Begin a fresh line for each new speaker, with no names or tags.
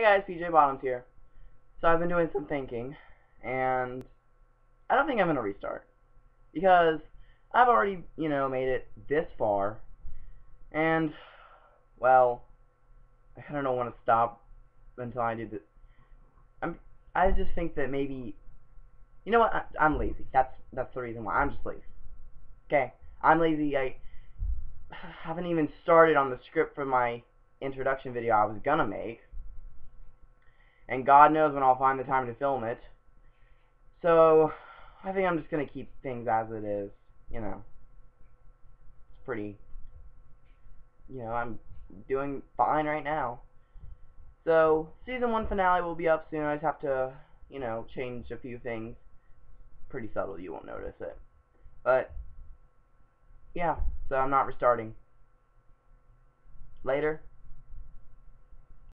Hey guys, PJ Bottomz here. So I've been doing some thinking, and I don't think I'm going to restart. Because I've already, you know, made it this far, and, well, I kind of don't want to stop until I do this. I'm, I just think that maybe, you know what, I, I'm lazy. That's, that's the reason why. I'm just lazy. Okay? I'm lazy. I haven't even started on the script for my introduction video I was gonna make and God knows when I'll find the time to film it. So, I think I'm just going to keep things as it is, you know. It's pretty, you know, I'm doing fine right now. So, season 1 finale will be up soon. I just have to, you know, change a few things. Pretty subtle, you won't notice it. But, yeah, so I'm not restarting. Later.